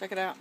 Check it out.